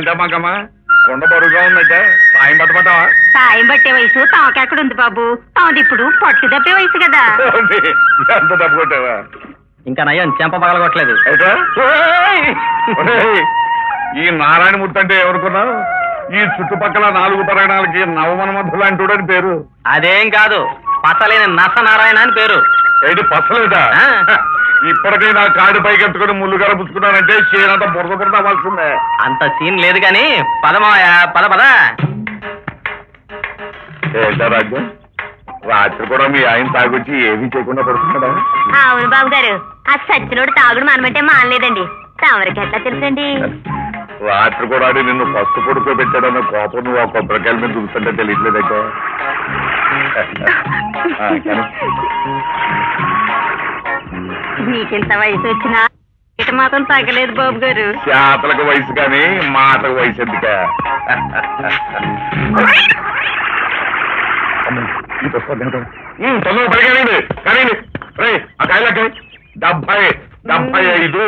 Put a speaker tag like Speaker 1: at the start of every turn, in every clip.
Speaker 1: ఏంటో మాకమ్మా కొండ బరువుగా ఉందంటే సాయం పట్టమంటావా
Speaker 2: సాయం పట్టే వయసు తాకెక్కడుంది బాబు? తాది ఇప్పుడు పట్టు తప్పే వయసు కదా.
Speaker 1: ఎంత డబ్బు కొట్టావా?
Speaker 3: ఇంకా నయ్యం చెంప పగలగొట్టలేదు.
Speaker 1: ఈ నారాయణమూర్తి అంటే ఎవరుకున్నావు ఈ చుట్టుపక్కల నాలుగు పరగణాలకి నవమన్మధులు అంటూడని పేరు.
Speaker 3: అదేం కాదు పసలేని నస నారాయణ అని పేరు.
Speaker 1: ఏంటి పసలేదా?
Speaker 3: ఆ.
Speaker 1: ఇప్పటికీ నా కాడి పైకెత్తుకుని ముళ్ళు పుచ్చుకున్నానంటే చేయనంత బురద బురద అవ్వాల్సిందే.
Speaker 3: అంత సీన్ లేదు గాని పదమాయ పద పద.
Speaker 1: రాజ్యం రాత్రి కూడా మీ ఆయన తాగొచ్చి ఏమీ చేయకుండా పడుతున్నాడా
Speaker 2: అవును బాబు గారు ఆ సచ్చినోడు తాగుడు మనమంటే మానలేదండి. తమరికి ఎట్లా తెలుసండి?
Speaker 1: రాత్రి కూడా ఆడి నిన్ను ఫస్ట్ పడుకోబెట్టాడన్న కోపం నువ్వు ఆ కొబ్బరికాయల మీద చూస్తుంటే తెలియట్లేదంటే
Speaker 2: మీకింత వయసు వచ్చినా ఇట మాత్రం తగ్గలేదు బాబు గారు.
Speaker 1: చేతలకు వయసు కానీ మాటకు వయసు ఎందుక? తొందర పరిగెనండి కానీ రే ఆ కాయలకి డెబ్బై డెబ్బై ఐదు.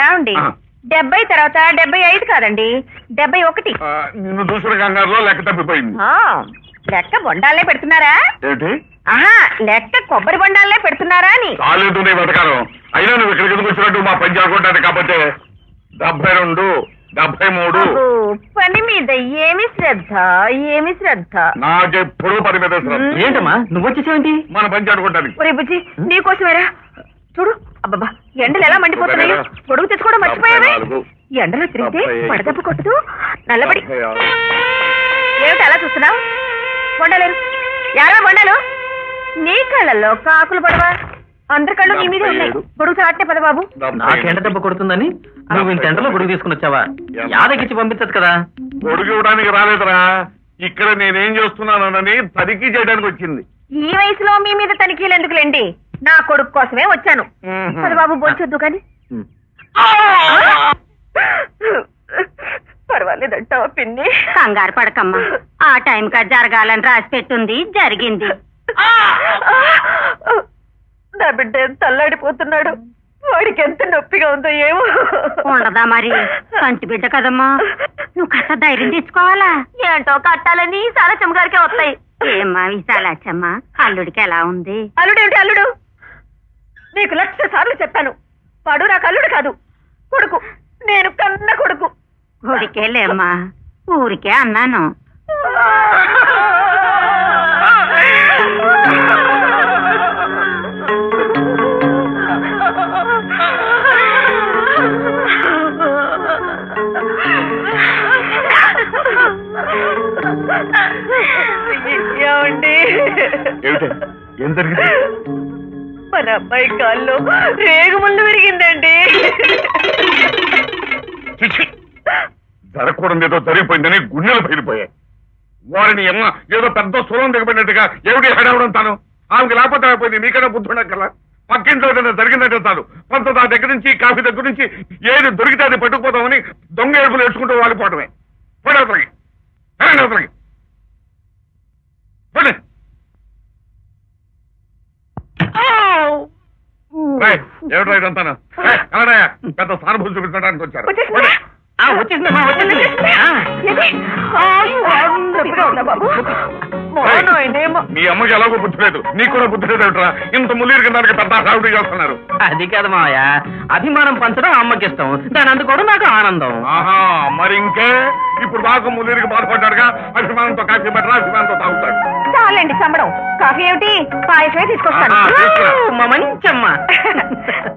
Speaker 2: ఏమండి. డెబ్బై తర్వాత డెబ్బై ఐదు కాదండి డెబ్బై ఒకటి.
Speaker 1: నిన్ను చూసిన కంగారులో లెక్క తప్పిపోయింది.
Speaker 2: లెక్క బొండాలే పెడుతున్నారా?
Speaker 1: ఏంటి
Speaker 2: ఆహా లెక్క కొబ్బరి బొండాలే పెడుతున్నారా అని.
Speaker 1: కాలేదు నీ వెతకాలం అయినా నువ్వు ఇక్కడికి ఎందుకు వచ్చినట్టు మా పని చేయకుంటాను కాబట్టి డెబ్బై రెండు డెబ్బై మూడు.
Speaker 2: అబ్బో, పని మీద ఏమి శ్రద్ధ ఏమి శ్రద్ధ.
Speaker 1: నాకెప్పుడు పని మీద శ్రద్ధ.
Speaker 3: ఏంటమ్మా? నువ్వు వచ్చేసేంటి
Speaker 1: మన పని చేయకుంటానికి
Speaker 2: ఒరే బుజ్జి నీకోసమేరా? చూడు అబ్బబ్బా ఎండలు ఎలా మండిపోతున్నాయో. పొడుగు తెచ్చుకోవడం మర్చిపోయావే?
Speaker 1: నాలుగు.
Speaker 2: ఎండలో తిరిగితే. పడదెబ్బ కొట్టదు. నల్లబడి. ఏమిటి అలా చూస్తున్నావు? వండలేరు యారా వండలు నీ కళ్ళల్లో కాకులు పడవా? అందరి కళ్ళు నీ మీదే ఉన్నాయి. పొడుగు చాటే పద బాబు?
Speaker 3: నాకెండ
Speaker 1: ఎనిమిది.
Speaker 3: దెబ్బ కొడుతుందని నువ్వు ఇంత ఎండలో గుడికి తీసుకుని వచ్చావా? యాదగిచ్చి పంపించచ్చు కదా.
Speaker 1: పొడుగు ఇవ్వడానికి రాలేదురా. ఇక్కడ నేనేం చేస్తున్నానని తనిఖీ చేయడానికి వచ్చింది.
Speaker 2: ఈ వయసులో మీ మీద తనిఖీలు ఎందుకులేండి? నా కొడుకు కోసమే వచ్చాను. పద బాబు బొచ్చొద్దు కానీ. పర్వాలేదంటావా పిన్ని? కంగారు పడకమ్మా. ఆ టైంకా జరగాలని రాసి పెట్టుంది జరిగింది. నా బిడ్డ ఎంత అల్లాడిపోతున్నాడు. వాడికి ఎంత నొప్పిగా ఉందో ఏమో. ఉండదా మరి? కంటి బిడ్డ కదమ్మా. నువ్వు కట్ట ధైర్యం తెచ్చుకోవాలా? ఏంటో కట్టాలని సాలచ్చమ్మ గారికే వస్తాయి. ఏమ్మా విశాలాచమ్మ అల్లుడికి ఎలా ఉంది? అల్లుడేమిటి అల్లుడు? నీకు లక్ష సార్లు చెప్పాను. వాడు నాకు అల్లుడు కాదు. కొడుకు. నేను కన్న కొడుకు. కొడుకేలేమ్మా ఊరికే అన్నాను. ఏమండి?
Speaker 1: ఏమిటి? ఏం జరిగింది?
Speaker 2: మన అబ్బాయి కాల్లో రేగుముళ్ళు విరిగిందండి!
Speaker 1: జరగకూడదు ఏదో జరిగిపోయిందని గుండెలు పగిలిపోయాయి. వారిని ఏమో ఏదో పెద్ద సురం దిగబడినట్టుగా ఏమిటి హడావడం తాను? ఆమెకి లేకపోతే అయిపోయింది మీకైనా బుద్ధి ఉండక్కల పక్కింట్లో ఏదైనా జరిగిందంటే చాలు. కొంత దాని దగ్గర నుంచి కాఫీ దగ్గర నుంచి ఏది దొరికితే అది పట్టుకుపోతామని దొంగ ఏడుపులు వేసుకుంటూ వాలిపోవటమే. పోయి ఇదంతాను? రేయ్, కన్నడయ్య, పెద్ద సానుభూతి చూపించడానికి వచ్చారు.
Speaker 3: వచ్చేసిందమ్మా వచ్చేసింది.
Speaker 1: మీ అమ్మకి ఎలాగో బుద్ధి లేదు. నీకు కూడా బుద్ధి లేదు ఏమిట్రా? ఇంత ముల్లీరు కింద పెద్ద హడావుడి చేస్తున్నారు.
Speaker 3: అది కాదు మావయ్య. అభిమానం పంచడం అమ్మకి ఇష్టం. దాని అందుకోవడం నాకు ఆనందం.
Speaker 1: ఆహా మరి ఇంకే? ఇప్పుడు బాగా ముల్లీరికి బాధపడ్డాడుగా అభిమానంతో కాఫీ పెట్టరా అభిమానంతో తాగుతాడు.
Speaker 2: చాలండి చమ్మడం కాఫీ ఏమిటి? పాయసమే తీసుకొస్తాను.
Speaker 3: మంచమ్మ.